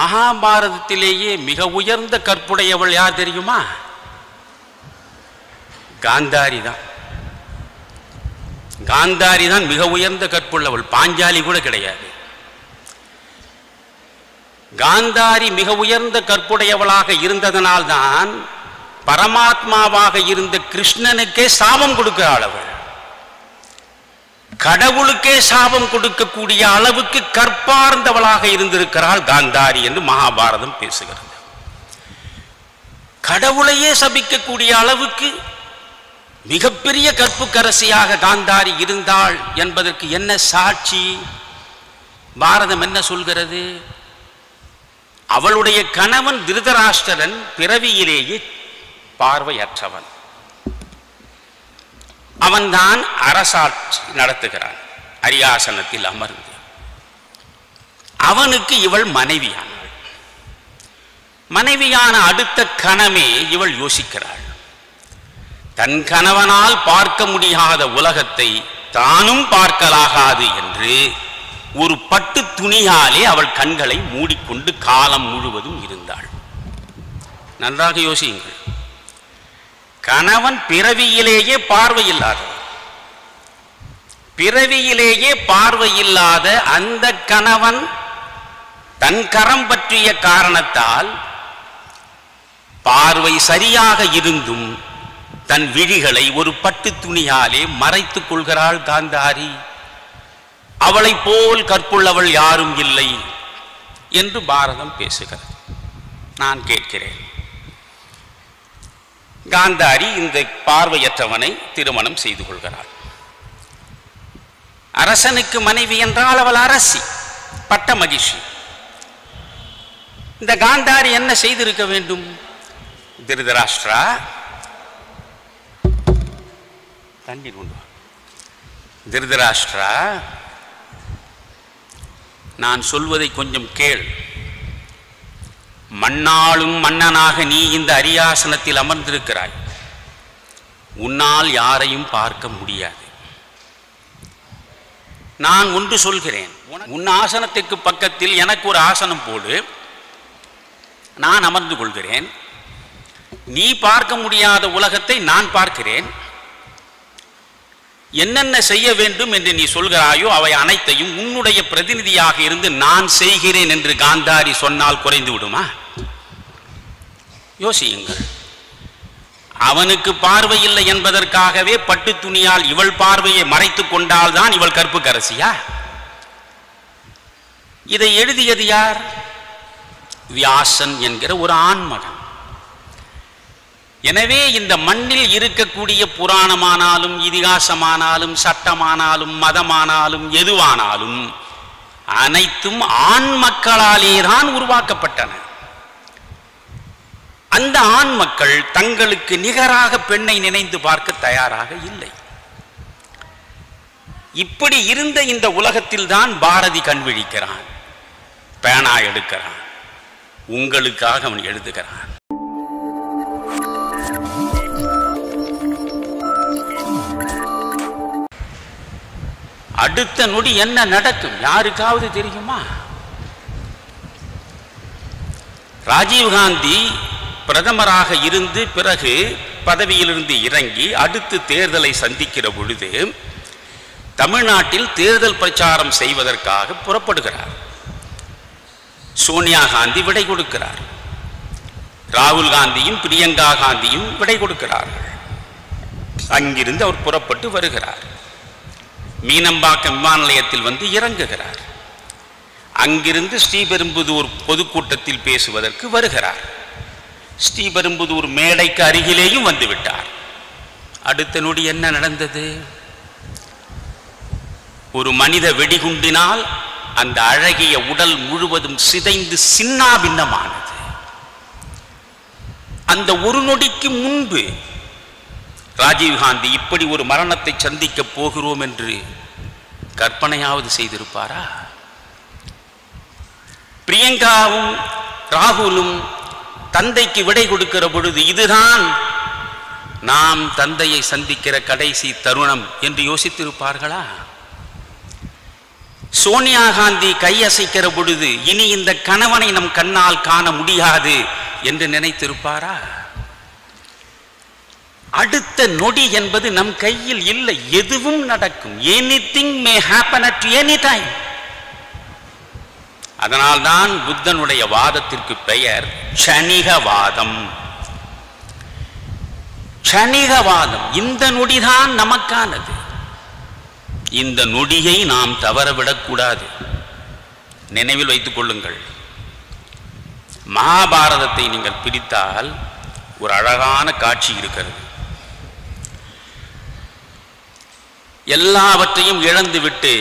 மகாபாரதத்திலேயே மிக உயர்ந்த கற்புடையவள் யார் தெரியுமா? காந்தாரி தான். காந்தாரி தான் மிக உயர்ந்த கற்புள்ளவள். பாஞ்சாலி கூட கிடையாது. காந்தாரி மிக உயர்ந்த கற்புடையவளாக இருந்ததனால்தான் பரமாத்மாவாக இருந்த கிருஷ்ணனுக்கே சாபம் கொடுக்கிறாள் அவள். கடவுளுக்கே சாபம் கொடுக்கக்கூடிய அளவுக்கு கற்பார்ந்தவளாக இருந்திருக்கிறாள் காந்தாரி என்று மகாபாரதம் பேசுகிறது. கடவுளையே சபிக்கக்கூடிய அளவுக்கு மிகப்பெரிய கற்புக்கரசியாக காந்தாரி இருந்தாள் என்பதற்கு என்ன சாட்சி? பாரதம் என்ன சொல்கிறது? அவளுடைய கணவன் திருதராஷ்டிரன் பிறவியிலேயே பார்வையற்றவன். அவன்தான் அரசாட்சி நடத்துகிறான் அரியாசனத்தில் அமர்ந்து. அவனுக்கு இவள் மனைவியானாள் மனைவியான அடுத்த கணமே இவள் யோசிக்கிறாள். தன் கணவனால் பார்க்க முடியாத உலகத்தை தானும் பார்க்கலாகாது என்று ஒரு பட்டு துணியாலே அவள் கண்களை மூடிக்கொண்டு காலம் முழுவதும் இருந்தாள். நன்றாக யோசியுங்கள். கணவன் பிறவியிலேயே பார்வையில்லாதவன் பிறவியிலேயே பார்வையில்லாத அந்த கணவன் தன் கரம் பற்றிய காரணத்தால் பார்வை சரியாக இருந்தும் தன் விழிகளை ஒரு பட்டு துணியாலே மறைத்துக் கொள்கிறாள் காந்தாரி. அவளைப் போல் கற்புள்ளவள் யாரும் இல்லை என்று பாரதம் பேசுகிறது. நான் கேட்கிறேன். காந்தாரி இந்த பார்வையற்றவனை திருமணம் செய்து கொள்கிறாள். அரசனுக்கு மனைவி என்றால் அவள் அரசி பட்ட மகிழ்ச்சி. இந்த காந்தாரி என்ன செய்திருக்க வேண்டும்? திருதராஷ்டிரா தண்ணீர் கொண்டு திருதராஷ்டிரா நான் சொல்வதை கொஞ்சம் கேள். மன்னாலும் மன்னனாக நீ இந்த அரியாசனத்தில் அமர்ந்திருக்கிறாய். உன்னால் யாரையும் பார்க்க முடியாது. நான் ஒன்று சொல்கிறேன். உனக்கு- உன் ஆசனத்துக்கு பக்கத்தில் எனக்கு ஒரு ஆசனம் போடு. நான் அமர்ந்து கொள்கிறேன். நீ பார்க்க முடியாத உலகத்தை நான் பார்க்கிறேன். என்னென்ன செய்ய வேண்டும் என்று நீ சொல்கிறாயோ அவை அனைத்தையும் உன்னுடைய பிரதிநிதியாக இருந்து நான் செய்கிறேன் என்று காந்தாரி சொன்னால் குறைந்து விடுமா? யோசியுங்கள். அவனுக்கு பார்வை இல்லை என்பதற்காகவே பட்டு துணியால் இவள் பார்வையை மறைத்து கொண்டால்தான் இவள் கற்புக்கரசியா? இதை எழுதியது யார்? வியாசன் என்கிற ஒரு ஆண்மகன். எனவே இந்த மண்ணில் இருக்கக்கூடிய புராணமானாலும் இதிகாசமானாலும் சட்டமானாலும் மதமானாலும் எதுவானாலும் அனைத்தும் ஆண் மக்களாலே தான் உருவாக்கப்பட்டன. அந்த ஆண் மக்கள் தங்களுக்கு நிகராக பெண்ணை நினைந்து பார்க்க தயாராக இல்லை. இப்படி இருந்த இந்த உலகத்தில் தான் பாரதி கண்விழிக்கிறான் பேனா எடுக்கிறான் உங்களுக்காக அவன் எழுதுகிறான். அடுத்த நொடி என்ன நடக்கும்? யாருக்காவது தெரியுமா? ராஜீவ்காந்தி பிரதமராக இருந்து பிறகு பதவியிலிருந்து இறங்கி அடுத்து தேர்தலை சந்திக்கிற பொழுது தமிழ்நாட்டில் தேர்தல் பிரச்சாரம் செய்வதற்காக புறப்படுகிறார். சோனியா காந்தி விடை கொடுக்கிறார். ராகுல் காந்தியும் பிரியங்கா காந்தியும் விடை கொடுக்கிறார்கள். அங்கிருந்து அவர் புறப்பட்டு வருகிறார். மீனம்பாக்கம் விமான நிலையத்தில் வந்து இறங்குகிறார். அங்கிருந்து ஸ்ரீபெரும்புதூர் பொதுக்கூட்டத்தில் பேசுவதற்கு வருகிறார். ஸ்ரீபெரும்புதூர் மேடைக்கு அருகிலேயும் வந்து விட்டார். அடுத்த நொடி என்ன நடந்தது? ஒரு மனித வெடிகுண்டினால் அந்த அழகிய உடல் முழுவதும் சிதைந்து சின்னாபின்னமானது. அந்த ஒரு நொடிக்கு முன்பு ராஜீவ்காந்தி இப்படி ஒரு மரணத்தை சந்திக்க போகிறோம் என்று கற்பனையாவது செய்திருப்பாரா? பிரியங்காவும் ராகுலும் தந்தைக்கு விடை கொடுக்கிற பொழுது இதுதான் நாம் தந்தையை சந்திக்கிற கடைசி தருணம் என்று யோசித்திருப்பார்களா? சோனியா காந்தி கையசைக்கிற பொழுது இனி இந்த கணவனை நம் கண்ணால் காண முடியாது என்று நினைத்திருப்பாரா? அடுத்த நொடி என்பது நம் கையில் இல்லை. எதுவும் நடக்கும். Anything may happen at any time அதனால்தான் புத்தனுடைய வாதத்திற்கு பெயர் க்ஷணிகவாதம். க்ஷணிகவாதம் இந்த நொடிதான் நமக்கானது. இந்த நொடியை நாம் தவறவிடக்கூடாது நினைவில் வைத்துக் கொள்ளுங்கள். மகாபாரதத்தை நீங்கள் பிரித்தால் ஒரு அழகான காட்சி இருக்கிறது. எல்லாவற்றையும் இழந்துவிட்டு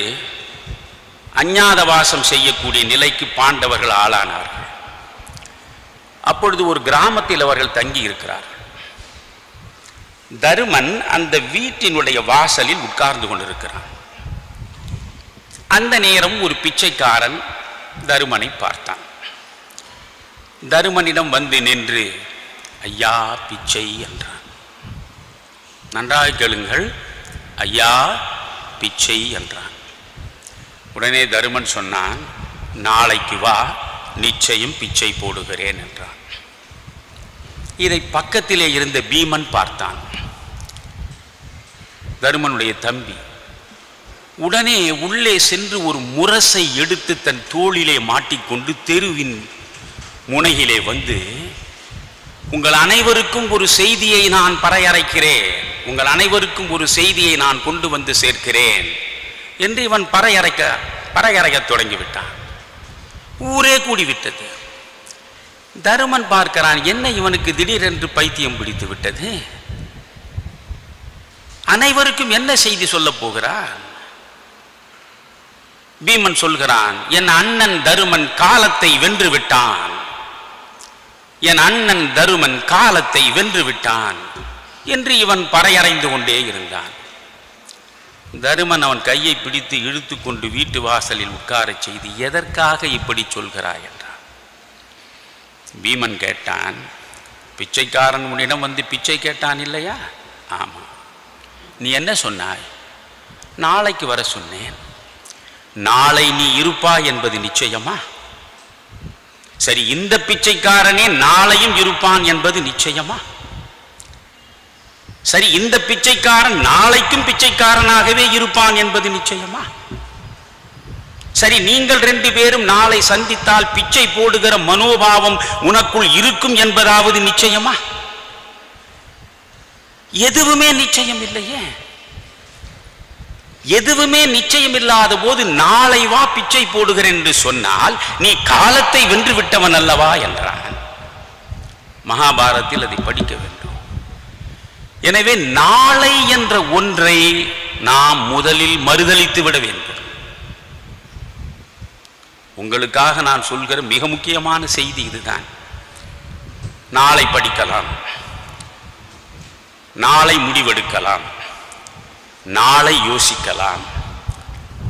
அஞ்ஞாதவாசம் செய்யக்கூடிய நிலைக்கு பாண்டவர்கள் ஆளானார்கள். அப்பொழுது ஒரு கிராமத்தில் அவர்கள் தங்கி இருக்கிறார்கள். தருமன் அந்த வீட்டினுடைய வாசலில் உட்கார்ந்து கொண்டிருக்கிறான். அந்த நேரம் ஒரு பிச்சைக்காரன் தருமனை பார்த்தான். தருமனிடம் வந்து நின்று ஐயா பிச்சை என்றான். நன்றாக கேளுங்கள் ஐயா பிச்சை என்றான். உடனே தருமன் சொன்னான் நாளைக்கு வா நிச்சயம் பிச்சை போடுகிறேன் என்றான். இதை பக்கத்திலே இருந்த பீமன் பார்த்தான். தருமனுடைய தம்பி உடனே உள்ளே சென்று ஒரு முரசை எடுத்து தன் தோளிலே மாட்டிக்கொண்டு தெருவின் முனையிலே வந்து உங்கள் அனைவருக்கும் ஒரு செய்தியை நான் பறையறைக்கிறேன். உங்கள் அனைவருக்கும் ஒரு செய்தியை நான் கொண்டு வந்து சேர்க்கிறேன் என்று இவன் பறையறைக்க பறையறைக்கத் தொடங்கிவிட்டான். ஊரே கூடிவிட்டது. தருமன் பார்க்கிறான் என்ன இவனுக்கு திடீரென்று பைத்தியம் பிடித்து விட்டது? அனைவருக்கும் என்ன செய்தி சொல்லப் போகிறான்? பீமன் சொல்கிறான் என் அண்ணன் தருமன் காலத்தை வென்று விட்டான். என் அண்ணன் தருமன் காலத்தை வென்று விட்டான். என்று இவன் பறையறைந்து கொண்டே இருந்தான். தருமன் அவன் கையை பிடித்து இழுத்து கொண்டு வீட்டு வாசலில் உட்காரச் செய்து எதற்காக இப்படி சொல்கிறாய் என்றான். பீமன் கேட்டான் பிச்சைக்காரன் உன்னிடம் வந்து பிச்சை கேட்டான் இல்லையா? ஆமாம் நீ என்ன சொன்னாய்? நாளைக்கு வர சொன்னேன். நாளை நீ இருப்பாய் என்பது நிச்சயமா? சரி இந்த பிச்சைக்காரனே நாளையும் இருப்பான் என்பது நிச்சயமா? சரி இந்த பிச்சைக்காரன் நாளைக்கும் பிச்சைக்காரனாகவே இருப்பான் என்பது நிச்சயமா? சரி நீங்கள் ரெண்டு பேரும் நாளை சந்தித்தால் பிச்சை போடுகிற மனோபாவம் உனக்குள் இருக்கும் என்பதாவது நிச்சயமா? எதுவுமே நிச்சயம் இல்லையே. எதுவுமே நிச்சயம் இல்லாத போது நாளை வா பிச்சை போடுகிறேன் என்று சொன்னால் நீ காலத்தை வென்று விட்டவன் அல்லவா என்றான். மகாபாரத்தில் அதை படிக்க வேண்டும். எனவே நாளை என்ற ஒன்றை நாம் முதலில் மறுதளித்து விட வேண்டும். உங்களுக்காக நான் சொல்கிற மிக முக்கியமான செய்தி இதுதான். நாளை படிக்கலாம். நாளை முடிவெடுக்கலாம். நாளை யோசிக்கலாம்.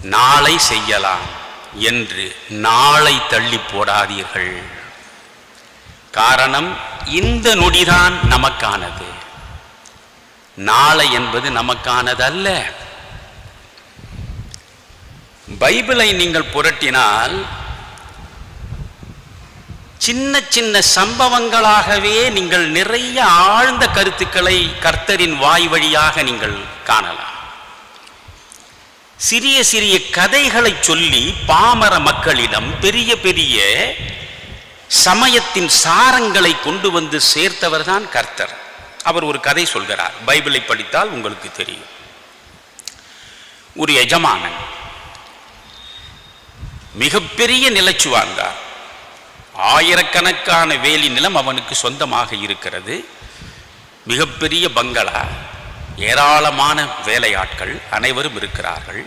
நாளை செய்யலாம் என்று நாளை தள்ளி போடாதீர்கள். காரணம் இந்த நொடிதான் நமக்கானது. நாளை என்பது நமக்கானது அல்ல பைபிளை நீங்கள் புரட்டினால் சின்ன சின்ன சம்பவங்களாகவே நீங்கள் நிறைய ஆழ்ந்த கருத்துக்களை கர்த்தரின் வாய் வழியாக நீங்கள் காணலாம். சிறிய சிறிய கதைகளை சொல்லி பாமர மக்களிடம் பெரிய பெரிய சமயத்தின் சாரங்களை கொண்டு வந்து சேர்த்தவர்தான் கர்த்தர். அவர் ஒரு கதை சொல்கிறார். பைபிளை படித்தால் உங்களுக்கு தெரியும். ஒரு எஜமானன் மிகப்பெரிய நிலச்சுவாங்கார் ஆயிரக்கணக்கான வேலி நிலம் அவனுக்கு சொந்தமாக இருக்கிறது. மிகப்பெரிய பங்களா ஏராளமான வேலையாட்கள் அனைவரும் இருக்கிறார்கள்.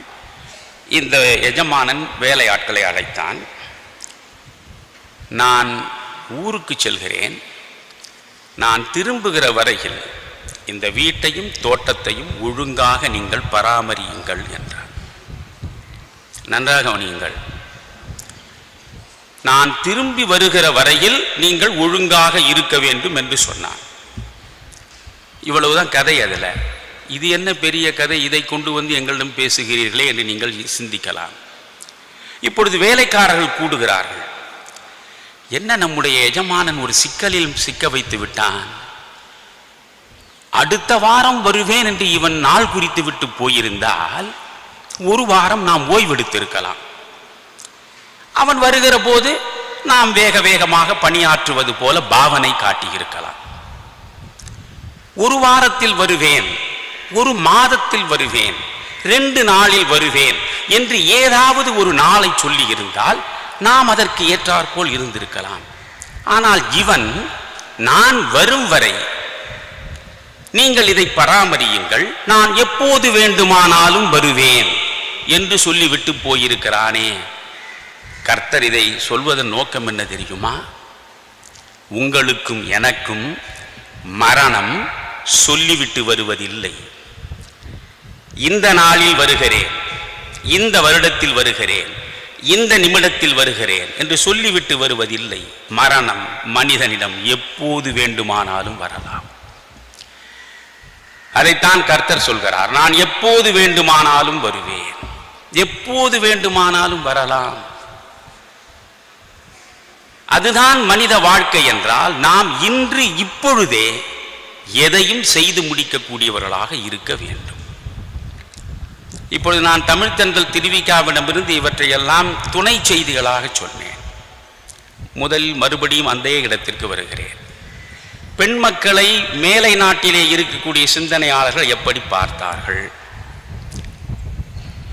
இந்த எஜமானன் வேலையாட்களை அழைத்தான். நான் ஊருக்கு செல்கிறேன். நான் திரும்புகிற வரையில் இந்த வீட்டையும் தோட்டத்தையும் ஒழுங்காக நீங்கள் பராமரியுங்கள் என்றார் நன்றாக கவனியுங்கள். நான் திரும்பி வருகிற வரையில் நீங்கள் ஒழுங்காக இருக்க வேண்டும் என்று சொன்னான். இவ்வளவுதான் கதை அதில். இது என்ன பெரிய கதை? இதை கொண்டு வந்து எங்களிடம் பேசுகிறீர்களே என்று நீங்கள் சிந்திக்கலாம். இப்பொழுது வேலைக்காரர்கள் கூடுகிறார்கள். என்ன நம்முடைய எஜமானன் ஒரு சிக்கலில் சிக்க வைத்து விட்டான்? அடுத்த வாரம் வருவேன் என்று இவன் நாள் குறித்து விட்டு போயிருந்தால் ஒரு வாரம் நாம் ஓய்வெடுத்திருக்கலாம். அவன் வருகிற போது நாம் வேக வேகமாக பணியாற்றுவது போல பாவனை காட்டியிருக்கலாம். ஒரு வாரத்தில் வருவேன் ஒரு மாதத்தில் வருவேன் ரெண்டு நாளில் வருவேன் என்று ஏதாவது ஒரு நாளை சொல்லி இருந்தால் நாம் அதற்கு ஏற்றாற்போல் இருந்திருக்கலாம். ஆனால் இவன் நான் வரும் வரை நீங்கள் இதை பராமரியுங்கள். நான் எப்போது வேண்டுமானாலும் வருவேன் என்று சொல்லிவிட்டு போயிருக்கிறானே. கர்த்தர் இதை சொல்வதன் நோக்கம் என்ன தெரியுமா? உங்களுக்கும் எனக்கும் மரணம் சொல்லிவிட்டு வருவதில்லை. இந்த நாளில் வருகிறேன். இந்த வருடத்தில் வருகிறேன். இந்த நிமிடத்தில் வருகிறேன் என்று சொல்லிவிட்டு வருவதில்லை. மரணம் மனிதனிடம் எப்போது வேண்டுமானாலும் வரலாம். அதைத்தான் கர்த்தர் சொல்கிறார். நான் எப்போது வேண்டுமானாலும் வருவேன். எப்போது வேண்டுமானாலும் வரலாம். அதுதான் மனித வாழ்க்கை என்றால் நாம் இன்று இப்பொழுதே எதையும் செய்து முடிக்கக்கூடியவர்களாக இருக்க வேண்டும். இப்பொழுது நான் தமிழ் திருவிக்காவிடமிருந்து இவற்றையெல்லாம் துணை செய்திகளாக சொன்னேன். முதலில் மறுபடியும் அந்த இடத்திற்கு வருகிறேன். பெண் மக்களை மேலை நாட்டிலே இருக்கக்கூடிய சிந்தனையாளர்கள் எப்படி பார்த்தார்கள்?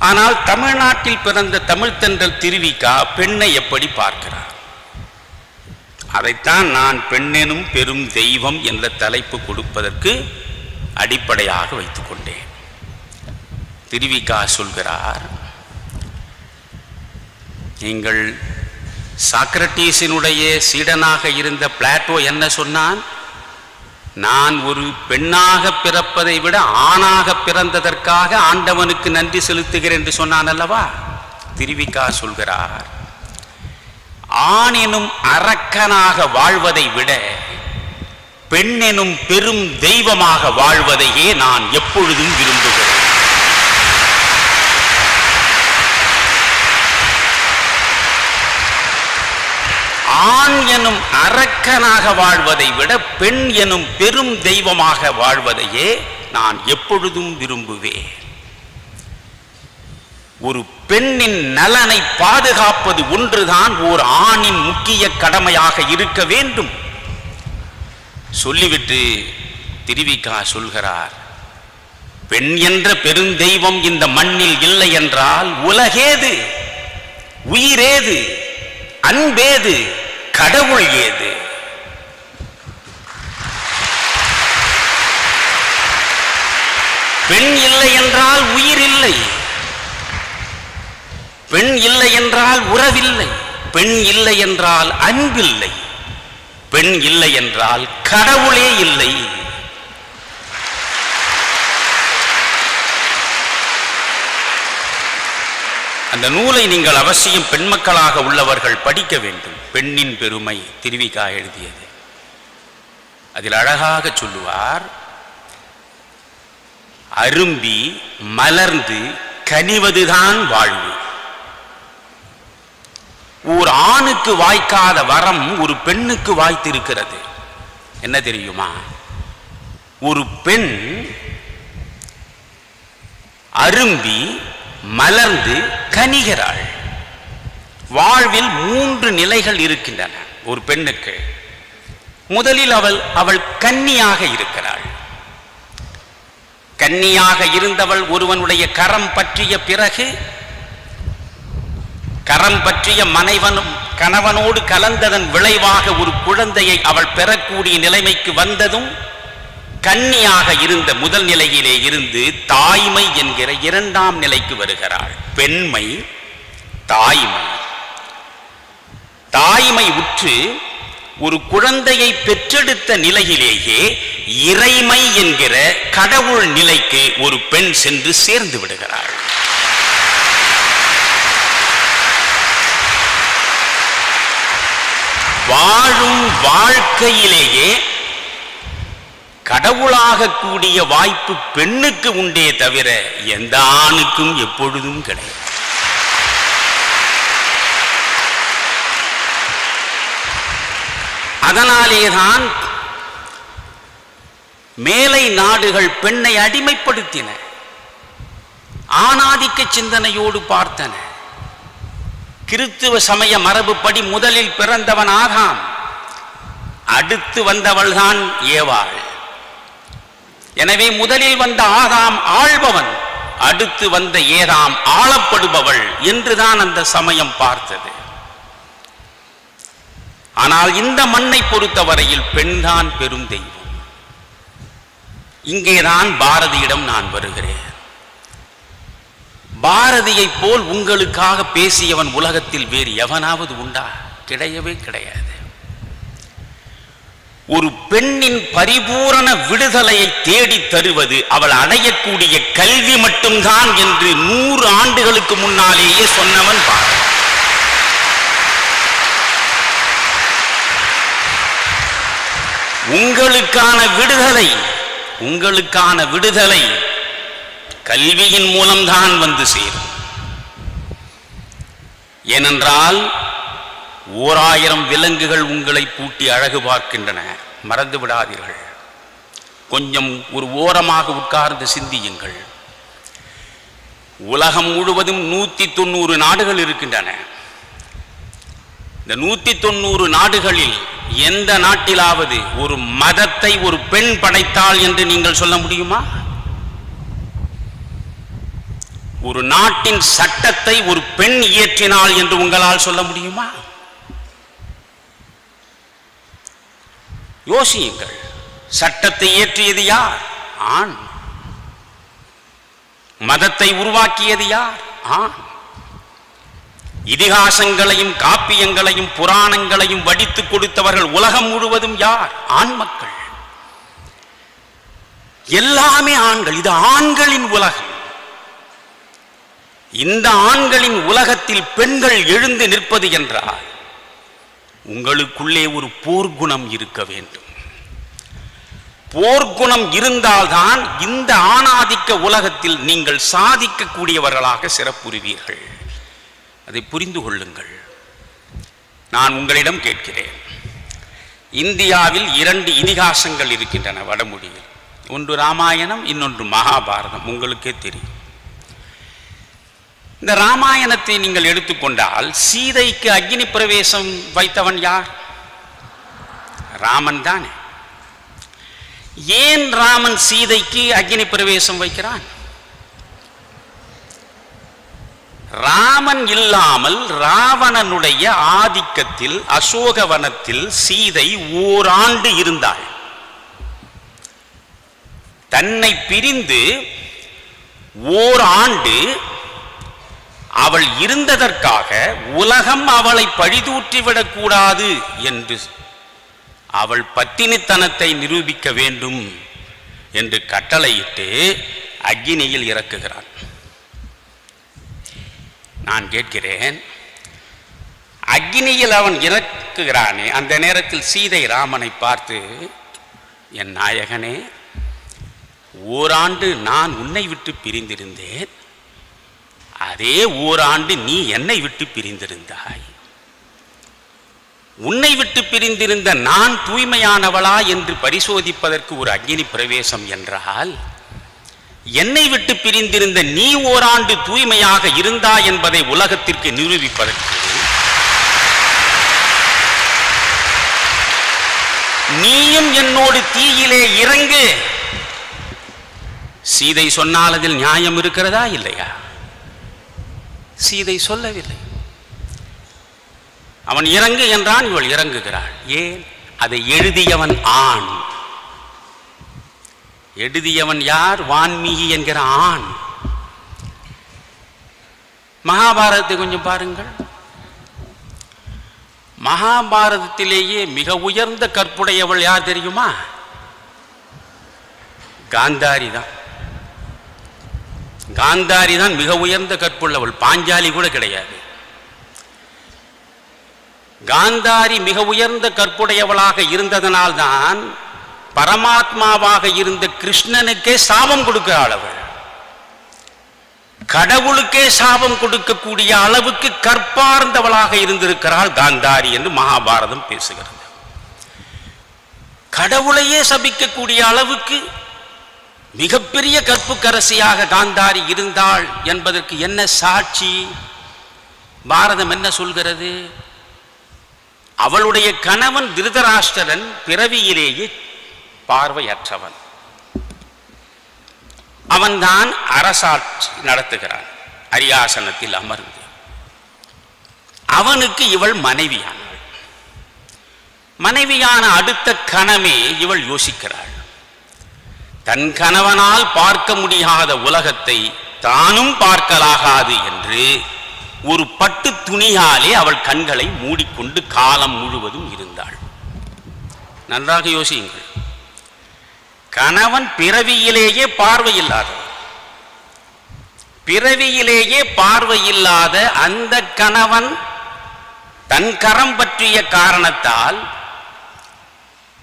ஆனால் தமிழ்நாட்டில் பிறந்த தமிழ்த்தன்றல் திருவிக்கா பெண்ணை எப்படி பார்க்கிறார்? அதைத்தான் நான் பெண்ணெனும் பெரும் தெய்வம் என்ற தலைப்பு கொடுப்பதற்கு அடிப்படையாக வைத்துக் கொண்டேன். திருவிக்கா சொல்கிறார் நீங்கள் சாக்ரட்டீஸினுடைய சீடனாக இருந்த பிளாட்டோ என்ன சொன்னான்? நான் ஒரு பெண்ணாக பிறப்பதை விட ஆணாக பிறந்ததற்காக ஆண்டவனுக்கு நன்றி செலுத்துகிறேன் என்று சொன்னான் அல்லவா? திருவிக்கா சொல்கிறார் ஆண் எனும் அரக்கனாக வாழ்வதை விட பெண் எனும் பெரும் தெய்வமாக வாழ்வதையே நான் எப்பொழுதும் விரும்புகிறேன். ஆண் எனும் அரக்கனாக வாழ்வதை விட பெண் எனும் பெரும் தெய்வமாக வாழ்வதையே நான் எப்பொழுதும் விரும்புவேன். ஒரு பெண்ணின் நலனை பாதுகாப்பது ஒன்றுதான் ஓர் ஆணின் முக்கிய கடமையாக இருக்க வேண்டும். சொல்லிவிட்டு திருவிக்கா சொல்கிறார் பெண் என்ற பெருந்தெய்வம் இந்த மண்ணில் இல்லை என்றால் உலகேது? உயிரேது? அன்பேது? கடவுள் ஏது? பெண் இல்லை என்றால் உயிர் இல்லை. பெண் இல்லை என்றால் உறவில்லை. பெண் இல்லை என்றால் அன்பில்லை. பெண் இல்லை என்றால் கடவுளே இல்லை. அந்த நூலை நீங்கள் அவசியம் பெண்மக்களாக உள்ளவர்கள் படிக்க வேண்டும். பெண்ணின் பெருமை திருவிகா எழுதியது. அதில் அழகாக சொல்லுவார் அரும்பி மலர்ந்து கனிவதுதான் வாழ்வு. ஓர் ஆணுக்கு வாய்க்காத வரம் ஒரு பெண்ணுக்கு வாய்த்திருக்கிறது. என்ன தெரியுமா? ஒரு பெண் அரும்பி மலர்ந்து கனிகிறாள் வாழ்வில் மூன்று நிலைகள் இருக்கின்றன ஒரு பெண்ணுக்கு. முதலில் அவள் அவள் கன்னியாக இருக்கிறாள். கன்னியாக இருந்தவள் ஒருவனுடைய கரம் பற்றிய பிறகு கரம் பற்றிய மனைவனும் கணவனோடு கலந்ததன் விளைவாக ஒரு குழந்தையை அவள் பெறக்கூடிய நிலைமைக்கு வந்ததும் கன்னியாக இருந்த முதல் நிலையிலே இருந்து தாய்மை என்கிற இரண்டாம் நிலைக்கு வருகிறாள். பெண்மை தாய்மை. தாய்மை உற்று ஒரு குழந்தையை பெற்றெடுத்த நிலையிலேயே இறைமை என்கிற கடவுள் நிலைக்கு ஒரு பெண் சென்று சேர்ந்து விடுகிறாள். வாழும் வாழ்க்கையிலேயே கடவுளாக கூடிய வாய்ப்பு பெண்ணுக்கு உண்டே தவிர எந்த ஆணுக்கும் எப்பொழுதும் கிடையாது. அதனாலேதான் மேலை நாடுகள் பெண்ணை அடிமைப்படுத்தின ஆணாதிக்க சிந்தனையோடு பார்த்தன. கிறித்துவ சமய மரபுப்படி முதலில் பிறந்தவன் ஆகாம் அடுத்து வந்தவள்தான் ஏவாள். எனவே முதலில் வந்த ஆதாம் ஆள்பவன் அடுத்து வந்த ஏதாம் ஆளப்படுபவள் என்றுதான் அந்த சமயம் பார்த்தது. ஆனால் இந்த மண்ணை பொறுத்தவரையில் பெண்தான் பெரும் தெய்வம். இங்கேதான் பாரதியிடம் நான் வருகிறேன். பாரதியைப் போல் உங்களுக்காக பேசியவன் உலகத்தில் வேறு எவனாவது உண்டா? கிடையவே கிடையாது. ஒரு பெண்ணின் பரிபூரண விடுதலையை தேடித் தருவது அவள் அடையக்கூடிய கல்வி மட்டும்தான் என்று நூறு ஆண்டுகளுக்கு முன்னாலேயே சொன்னவன் பாரதி. உங்களுக்கான விடுதலை உங்களுக்கான விடுதலை கல்வியின் மூலம்தான் வந்து சேரும். ஏனென்றால் ஓர் ஆயிரம் விலங்குகள் உங்களை பூட்டி அழகு பார்க்கின்றன. மறந்து விடாதீர்கள். கொஞ்சம் ஒரு ஓரமாக உட்கார்ந்து சிந்தியுங்கள். உலகம் முழுவதும் நூத்தி தொண்ணூறு நாடுகள் இருக்கின்றன. இந்த நூத்தி தொண்ணூறு நாடுகளில் எந்த நாட்டிலாவது ஒரு மதத்தை ஒரு பெண் படைத்தாள் என்று நீங்கள் சொல்ல முடியுமா? ஒரு நாட்டின் சட்டத்தை ஒரு பெண் இயற்றினாள் என்று உங்களால் சொல்ல முடியுமா? யோசியுங்கள். சட்டத்தை இயற்றியது யார்? ஆண். மதத்தை உருவாக்கியது யார்? ஆண். இதிகாசங்களையும் காப்பியங்களையும் புராணங்களையும் வடித்துக் கொடுத்தவர்கள் உலகம் முழுவதும் யார்? ஆண் மக்கள். எல்லாமே ஆண்கள். இது ஆண்களின் உலகம். இந்த ஆண்களின் உலகத்தில் பெண்கள் எழுந்து நிற்பது என்றால் உங்களுக்குள்ளே ஒரு போர்க்குணம் இருக்க வேண்டும். போர்க்குணம் இருந்தால்தான் இந்த ஆணாதிக்க உலகத்தில் நீங்கள் சாதிக்கக்கூடியவர்களாக சிறப்புறுவீர்கள் அதை புரிந்து கொள்ளுங்கள். நான் உங்களிடம் கேட்கிறேன். இந்தியாவில் இரண்டு இதிகாசங்கள் இருக்கின்றன வடமொழியில். ஒன்று ராமாயணம் இன்னொன்று மகாபாரதம். உங்களுக்கே தெரியும். இந்த ராமாயணத்தை நீங்கள் எடுத்துக்கொண்டால் சீதைக்கு அக்னி பிரவேசம் வைத்தவன் யார்? ராமன் தானே. ஏன் ராமன் சீதைக்கு அக்னி பிரவேசம் வைக்கிறான்? ராமன் இல்லாமல் ராவணனுடைய ஆதிக்கத்தில் அசோகவனத்தில் சீதை ஓராண்டு இருந்தாள். தன்னை பிரிந்து ஓராண்டு அவள் இருந்ததற்காக உலகம் அவளை பழிதூற்றிவிடக் கூடாது என்று அவள் பத்தினித்தனத்தை நிரூபிக்க வேண்டும் என்று கட்டளையிட்டு அக்னியில் இறக்குகிறான் நான் கேட்கிறேன் அக்னியில் அவன் இறக்குகிறானே அந்த நேரத்தில் சீதை ராமனை பார்த்து என் நாயகனே ஓராண்டு நான் உன்னை விட்டு பிரிந்திருந்தேன். அதே ஓராண்டு நீ என்னை விட்டு பிரிந்திருந்தாய். உன்னை விட்டு பிரிந்திருந்த நான் தூய்மையானவளா என்று பரிசோதிப்பதற்கு ஒரு அக்னி பிரவேசம் என்றால் என்னை விட்டு பிரிந்திருந்த நீ ஓராண்டு தூய்மையாக இருந்தா என்பதை உலகத்திற்கு நிரூபிப்பதற்கு. நீயும் என்னோடு தீயிலே இறங்கு. சீதை சொன்னால் அதில் நியாயம் இருக்கிறதா இல்லையா? சீதை சொல்லவில்லை. அவன் இறங்கு என்றான் இவள் இறங்குகிறாள். ஏன்? அதை எழுதியவன் ஆண். எழுதியவன் யார்? வான்மீகி என்கிற ஆண். மகாபாரதத்தை கொஞ்சம் பாருங்கள். மகாபாரதத்திலேயே மிக உயர்ந்த கற்புடையவள் யார் தெரியுமா? காந்தாரி தான். காந்தாரி தான் மிக உயர்ந்த கற்புள்ளவள். பாஞ்சாலி கூட கிடையாது. காந்தாரி மிக உயர்ந்த கற்புடையவளாக இருந்ததனால்தான் பரமாத்மாவாக இருந்த கிருஷ்ணனுக்கே சாபம் கொடுக்கிறாள் அவள் கடவுளுக்கே சாபம் கொடுக்கக்கூடிய அளவுக்கு கற்பார்ந்தவளாக இருந்திருக்கிறாள் காந்தாரி என்று மகாபாரதம் பேசுகிறது. கடவுளையே சபிக்கக்கூடிய அளவுக்கு மிகப்பெரிய கற்புக்கரசியாக காந்தாரி இருந்தாள் என்பதற்கு என்ன சாட்சி? பாரதம் என்ன சொல்கிறது? அவளுடைய கணவன் திருதராஷ்டிரன் பிறவியிலேயே பார்வையற்றவன். அவன்தான் அரசாட்சி நடத்துகிறான் அரியாசனத்தில் அமர்ந்து. அவனுக்கு இவள் மனைவியானாள். மனைவியான அடுத்த கணமே இவள் யோசிக்கிறாள். தன் கணவனால் பார்க்க முடியாத உலகத்தை தானும் பார்க்கலாகாது என்று ஒரு பட்டு துணியாலே அவள் கண்களை மூடிக்கொண்டு காலம் முழுவதும் இருந்தாள். நன்றாக யோசியுங்கள். கணவன் பிறவியிலேயே பார்வையில்லாதவன். பிறவியிலேயே பார்வையில்லாத அந்த கணவன் தன் கரம் பற்றிய காரணத்தால்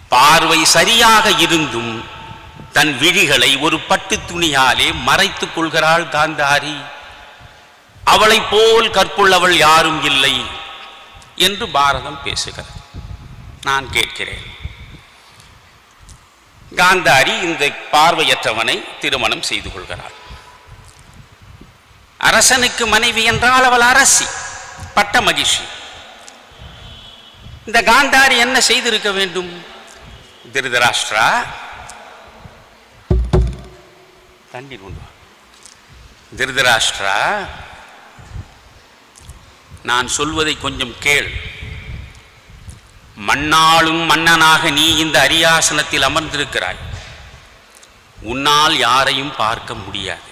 பார்வை சரியாக இருந்தும் தன் விழிகளை ஒரு பட்டு துணியாலே மறைத்துக் கொள்கிறாள் காந்தாரி. அவளை போல் கற்புள்ளவள் யாரும் இல்லை என்று பாரதம் பேசுகிறது. நான் கேட்கிறேன். காந்தாரி இந்த பார்வையற்றவனை திருமணம் செய்து கொள்கிறாள். அரசனுக்கு மனைவி என்றால் அவள் அரசி பட்ட மகிழ்ச்சி. இந்த காந்தாரி என்ன செய்திருக்க வேண்டும்? திருதராஷ்டிரா தண்ணீர் கொண்டு திருதராஷ்டிரா நான் சொல்வதை கொஞ்சம் கேள். மண்ணாளும் மன்னனாக நீ இந்த அரியாசனத்தில் அமர்ந்திருக்கிறாய். உன்னால் யாரையும் பார்க்க முடியாது.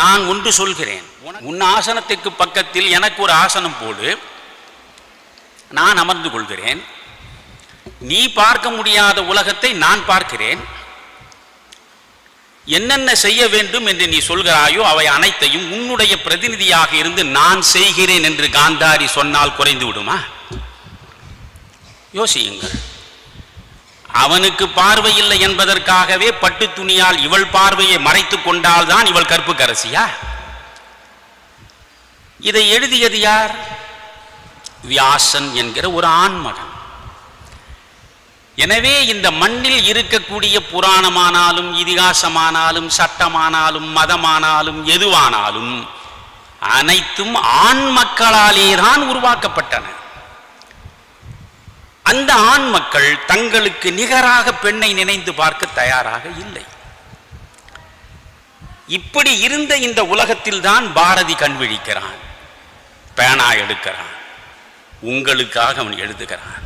நான் ஒன்று சொல்கிறேன். உன் ஆசனத்திற்கு பக்கத்தில் எனக்கு ஒரு ஆசனம் போடு. நான் அமர்ந்து கொள்கிறேன். நீ பார்க்க முடியாத உலகத்தை நான் பார்க்கிறேன். என்னென்ன செய்ய வேண்டும் என்று நீ சொல்கிறாயோ அவை அனைத்தையும் உன்னுடைய பிரதிநிதியாக இருந்து நான் செய்கிறேன் என்று காந்தாரி சொன்னால் குறைந்து விடுமா? யோசியுங்கள். அவனுக்கு பார்வை இல்லை என்பதற்காகவே பட்டு துணியால் இவள் பார்வையை மறைத்து கொண்டால்தான் இவள் கற்புக்கரசியா? இதை எழுதியது யார்? வியாசன் என்கிற ஒரு ஆண்மகன். எனவே இந்த மண்ணில் இருக்கக்கூடிய புராணமானாலும் இதிகாசமானாலும் சட்டமானாலும் மதமானாலும் எதுவானாலும் அனைத்தும் ஆண் மக்களாலே தான் உருவாக்கப்பட்டன. அந்த ஆண் மக்கள் தங்களுக்கு நிகராக பெண்ணை நினைந்து பார்க்க தயாராக இல்லை. இப்படி இருந்த இந்த உலகத்தில் தான் பாரதி கண் விழிக்கிறான் பேனா எடுக்கிறான் உங்களுக்காக அவன் எழுதுகிறான்.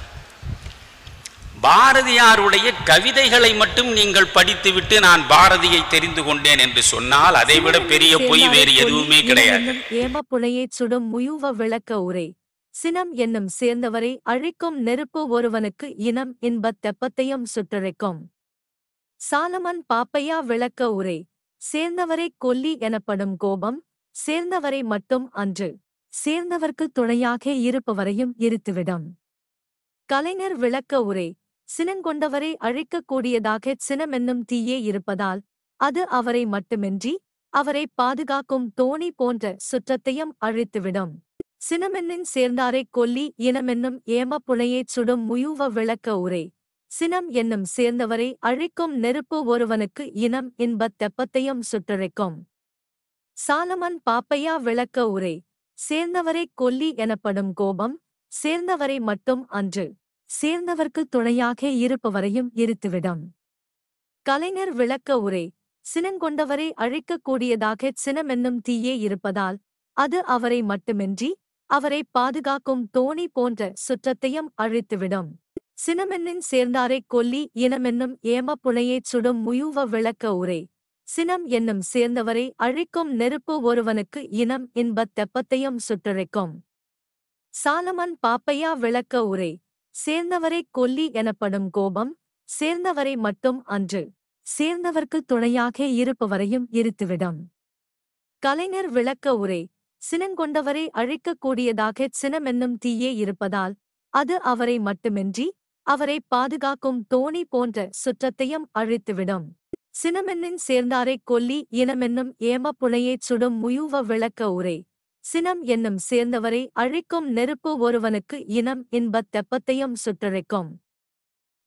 பாரதியாருடைய கவிதைகளை மட்டும் நீங்கள் படித்துவிட்டு நான் பாரதியை தெரிந்து கொண்டேன் என்று சொன்னால் அதைவிட பெரிய பொய் வேறு எதுவுமே கிடையாது. ஏம புனையைச் சுடும் முயுவ விளக்க உரை. சினம் என்னும் சேர்ந்தவரை அழிக்கும் நெருப்பு ஒருவனுக்கு இனம் இன்பத் தெப்பத்தையும் சுட்டழைக்கும் சாலமன் பாப்பையா விளக்க உரை. சேர்ந்தவரை கொல்லி எனப்படும் கோபம் சேர்ந்தவரை மட்டும் அன்று. சேர்ந்தவர்க்கு துணையாக இருப்பவரையும் இருத்துவிடும். கலைஞர் விளக்க உரை. சினங்கொண்டவரை அழிக்கக்கூடியதாகச் சினமென்னும் தீயே இருப்பதால் அது அவரை மட்டுமின்றி அவரை பாதுகாக்கும் தோணி போன்ற சுற்றத்தையும் அழித்துவிடும். சினமென்னின் சேர்ந்தாரைக் கொல்லி இனமென்னும் ஏம புனையைச் சுடும் முயுவ விளக்க உரை. சினம் என்னும் சேர்ந்தவரை அழிக்கும் நெருப்பு ஒருவனுக்கு இனம் இன்பத் தெப்பத்தையும் சுட்டழைக்கும் சாலமன் பாப்பையா விளக்க உரை. சேர்ந்தவரை கொல்லி எனப்படும் கோபம் சேர்ந்தவரை மட்டும் அன்று. சேர்ந்தவர்க்கு துணையாக இருப்பவரையும் இருத்துவிடும். கலைஞர் விளக்க உரை சினங்கொண்டவரை அழிக்கக்கூடியதாக சினமென்னும் தீயே இருப்பதால் அது அவரை மட்டுமின்றி அவரை பாதுகாக்கும் தோணி போன்ற சுற்றத்தையும் அழித்துவிடும். சினமென்னின் சேர்ந்தாரைக் கொல்லி இனமென்னும் ஏமப்புனையைச் சுடும் முயுவ விளக்க உரை சினம் என்னும் சேர்ந்தவரை அழிக்கும் நெருப்பு ஒருவனுக்கு இனம் இன்பத் தெப்பத்தையும் சுட்டழைக்கும் சாலமன் பாப்பையா விளக்க உரை சேர்ந்தவரை கொல்லி எனப்படும் கோபம் சேர்ந்தவரை மட்டும் அன்று. சேர்ந்தவர்க்கு துணையாக இருப்பவரையும் இருத்துவிடும். கலைஞர் விளக்க உரை சினங்கொண்டவரை அழிக்கக்கூடியதாக சினமென்னும் தீயே இருப்பதால் அது அவரை மட்டுமின்றி அவரை பாதுகாக்கும் தோணி போன்ற சுற்றத்தையும் அழித்துவிடும். சினமென்னின் சேர்ந்தாரைக் கொல்லி இனமென்னும் ஏம புனையைச் சுடும் முயுவ விளக்க உரை சினம் என்னும் சேர்ந்தவரை அழிக்கும் நெருப்பு ஒருவனுக்கு இனம் இன்பத் தெப்பத்தையும் சுட்டழைக்கும்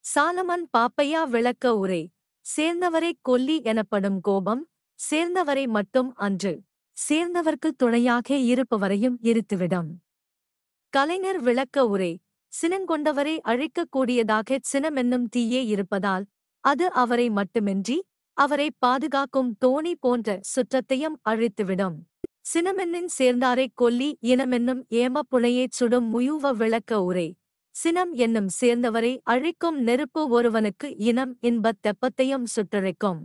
சாலமன் பாப்பையா விளக்க உரை சேர்ந்தவரை கொல்லி எனப்படும் கோபம் சேர்ந்தவரை மட்டும் அன்று சேர்ந்தவர்க்கு துணையாக இருப்பவரையும் இருத்துவிடும். கலைஞர் விளக்க உரை சினங்கொண்டவரை அழிக்கக்கூடியதாக சினமென்னும் தீயே இருப்பதால் அது அவரை மட்டுமின்றி அவரை பாதுகாக்கும் தோணி போன்ற சுற்றத்தையும் அழித்துவிடும். சினமென்னின் சேர்ந்தாரைக் கொல்லி இனமென்னும் ஏம சுடும் முயூவ விளக்க உரை. சினம் என்னும் சேர்ந்தவரை அழிக்கும் நெருப்பு ஒருவனுக்கு இனம் இன்பத் தெப்பத்தையும் சுட்டழிக்கும்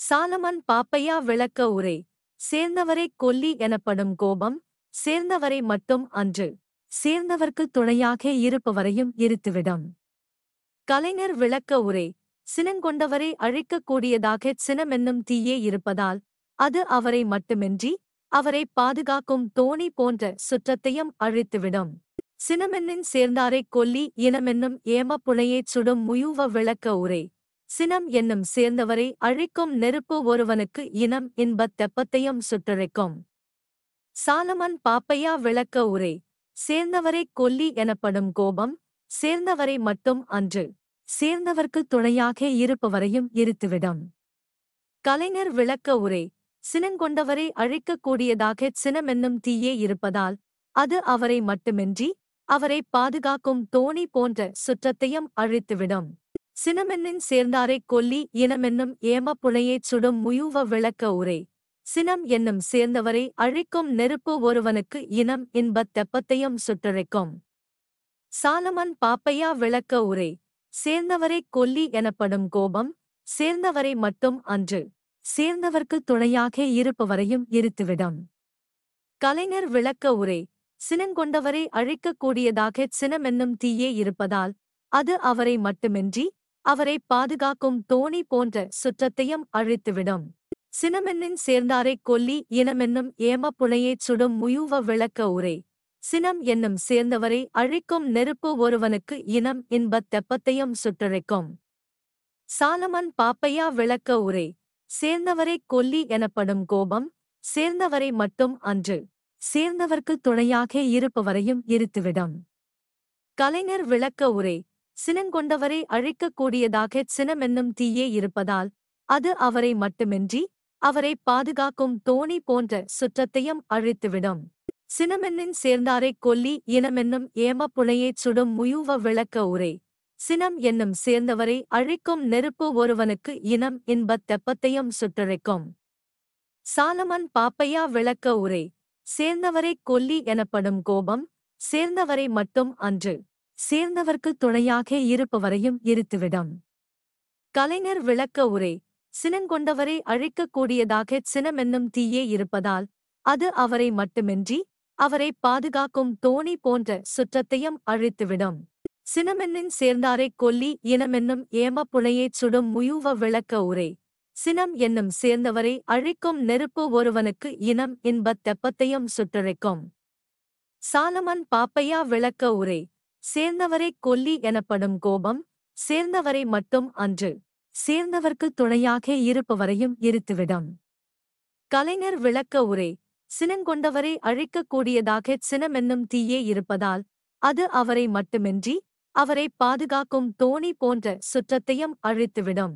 சாலமன் பாப்பையா விளக்க உரை. சேர்ந்தவரை கொல்லி எனப்படும் கோபம் சேர்ந்தவரை மட்டும் அன்று. சேர்ந்தவர்க்கு துணையாக இருப்பவரையும் இருத்துவிடும். கலைஞர் விளக்க உரை. சினங்கொண்டவரை அழிக்கக்கூடியதாகச் சினமென்னும் தீயே இருப்பதால் அது அவரை மட்டுமின்றி அவரை பாதுகாக்கும் தோணி போன்ற சுற்றத்தையும் அழித்துவிடும். சினமென்னின் சேர்ந்தாரைக் கொல்லி இனமென்னும் ஏமப்புனையைச் சுடும் முயூவ விளக்க உரை. சினம் என்னும் சேர்ந்தவரை அழிக்கும் நெருப்பு ஒருவனுக்கு இனம் இன்பத் தெப்பத்தையும் சுட்டழிக்கும் சாலமன் பாப்பையா விளக்க உரை. சேர்ந்தவரை கொல்லி எனப்படும் கோபம் சேர்ந்தவரை மட்டும் அன்று. சேர்ந்தவர்க்கு துணையாக இருப்பவரையும் இருத்துவிடும். கலைஞர் விளக்க உரை. சினங்கொண்டவரை அழிக்கக்கூடியதாக சினமென்னும் தீயே இருப்பதால் அது அவரை மட்டுமின்றி அவரை பாதுகாக்கும் தோணி போன்ற சுற்றத்தையும் அழித்துவிடும். சினமென்னின் சேர்ந்தாரைக் கொல்லி இனமென்னும் ஏம சுடும் முயுவ விளக்க உரை. சினம் என்னும் சேர்ந்தவரை அழிக்கும் நெருப்பு ஒருவனுக்கு இனம் இன்பத் தெப்பத்தையும் சுட்டழைக்கும் சாலமன் பாப்பையா விளக்க உரை. சேர்ந்தவரைக் கொல்லி எனப்படும் கோபம் சேர்ந்தவரை மட்டும் அன்று. சேர்ந்தவர்க்கு துணையாக இருப்பவரையும் இருத்துவிடும். கலைஞர் விளக்க உரை சினங்கொண்டவரை அழிக்கக்கூடியதாகச் சினமென்னும் தீயே இருப்பதால் அது அவரை மட்டுமின்றி அவரை பாதுகாக்கும் தோணி போன்ற சுற்றத்தையும் அழித்துவிடும். சினமென்னின் சேர்ந்தாரைக் கொல்லி இனமென்னும் ஏம சுடும் முயுவ விளக்க உரை சினம் என்னும் சேர்ந்தவரை அழிக்கும் நெருப்பு ஒருவனுக்கு இனம் இன்பத் தெப்பத்தையும் சுட்டழிக்கும் சாலமன் பாப்பையா விளக்க உரை சேர்ந்தவரை கொல்லி எனப்படும் கோபம் சேர்ந்தவரை மட்டும் அன்று சேர்ந்தவர்க்கு துணையாக இருப்பவரையும் இருத்துவிடும். கலைஞர் விளக்க உரை சினங்கொண்டவரை அழிக்கக்கூடியதாக சினமென்னும் தீயே இருப்பதால் அது அவரை மட்டுமின்றி அவரை பாதுகாக்கும் தோணி போன்ற சுற்றத்தையும் அழித்துவிடும். சினமென்னின் சேர்ந்தாரைக் கொல்லி இனமென்னும் ஏமப்புனையைச் சுடும் முயுவ விளக்க உரை சினம் என்னும் சேர்ந்தவரை அழிக்கும் நெருப்பு ஒருவனுக்கு இனம் இன்பத் தெப்பத்தையும் சுட்டழிக்கும் சாலமன் பாப்பையா விளக்க உரை சேர்ந்தவரைக் கொல்லி எனப்படும் கோபம் சேர்ந்தவரை மட்டும் அன்று சேர்ந்தவர்க்கு துணையாக இருப்பவரையும் இருத்துவிடும். கலைஞர் விளக்க உரை சினங்கொண்டவரை அழிக்கக்கூடியதாக சினமென்னும் தீயே இருப்பதால் அது அவரை மட்டுமின்றி அவரை பாதுகாக்கும் தோணி போன்ற சுற்றத்தையும் அழித்துவிடும். சினமென்னின் சேர்ந்தாரைக் கொல்லி இனமென்னும் ஏமப்புனையைச் சுடும் முயுவ விளக்க உரை. சினம் என்னும் சேர்ந்தவரை அழிக்கும் நெருப்பு ஒருவனுக்கு இனம் இன்பத் தெப்பத்தையும் சுட்டழிக்கும் சாலமன் பாப்பையா விளக்க உரை. சேர்ந்தவரைக் கொல்லி எனப்படும் கோபம் சேர்ந்தவரை மட்டும் அன்று. சேர்ந்தவர்க்கு துணையாக இருப்பவரையும் இருத்துவிடும். கலைஞர் விளக்க உரை. சினங்கொண்டவரை அழிக்கக்கூடியதாகச் சினமென்னும் தீயே இருப்பதால் அது அவரை மட்டுமின்றி அவரை பாதுகாக்கும் தோணி போன்ற சுற்றத்தையும் அழித்துவிடும்.